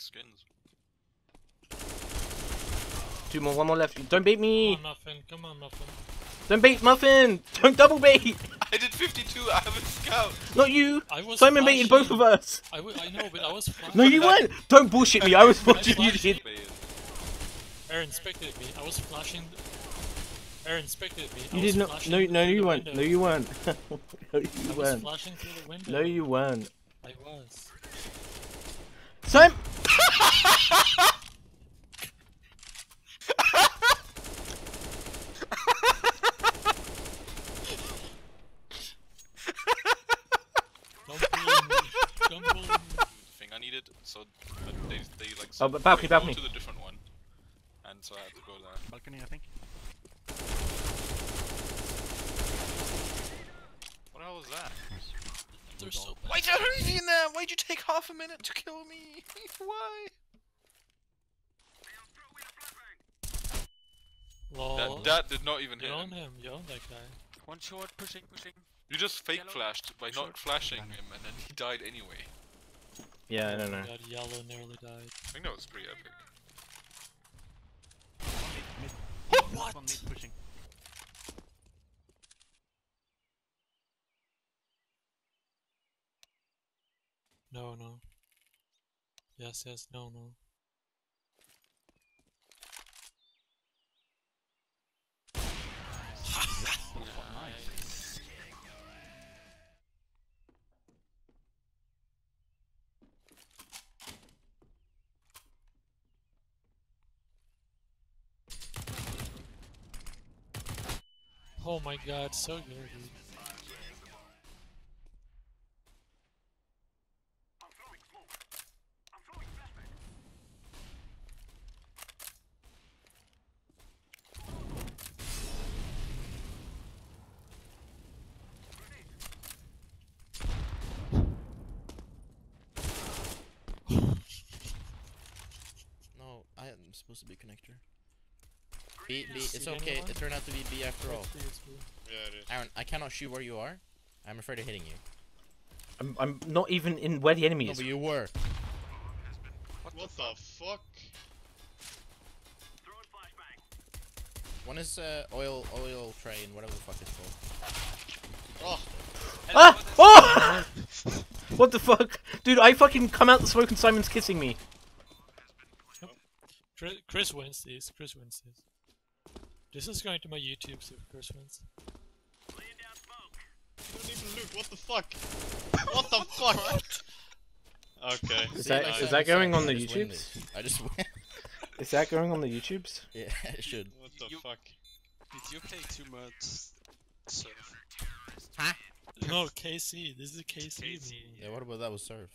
like skins. Two more, one more left. Don't bait Come me. on, Muffin. Come on, Muffin. Don't bait Muffin. Don't double bait. I did 52. I have a scout. Not you. I was Simon baited both of us. I, w- I know, but I was flashing. No, you weren't. Don't bullshit me. I was watching you. Did. Aaron spectated me. I was flashing. Aaron spectated me. I You was did not. flashing No, no, through you the weren't. No, you weren't. no, you weren't. flashing through the window. No, you weren't. I was. Simon. Don't bully me. Don't bully me. thing I needed, so they they like. Oh, but balcony, balcony. To the different one, and so I had to go there. Balcony, I think. What the hell was that? They're so bad. Why'd you hurt in there? Why'd you take half a minute to kill me? Why? Lol. That that did not even you hit own him. him. You own that guy. One short, pushing, pushing. You just fake Yellow. flashed by not flashing him, and then he died anyway. Yeah, I don't know. God, yellow nearly died. I think that was pretty epic. Mid, mid. What? Pushing. No, no. Yes, yes, no, no. Oh my god, so good. dude. No, I am supposed to be connector. B, B, it's okay. anyone? It turned out to be B after all. Please, please. Yeah, it is. Aaron, I cannot shoot where you are. I'm afraid of hitting you. I'm, I'm not even in where the enemy No, is. but you were. What the fuck? One is uh, oil, oil train, whatever the fuck it's called. Oh, Ah! Oh! what the fuck? Dude, I fucking come out the smoke and Simon's kissing me. Chris, Chris wins these. Chris wins these. This is going to my YouTube, so Chris wins. you don't even look. What the fuck? What the fuck? Okay. Is See, that- like is that going on the YouTubes? I just win. Is that going on the YouTubes? yeah, it should. What the You- fuck? Did you play too much surf? Huh? No, KC. This is KC. KC. Yeah, what about that was surf?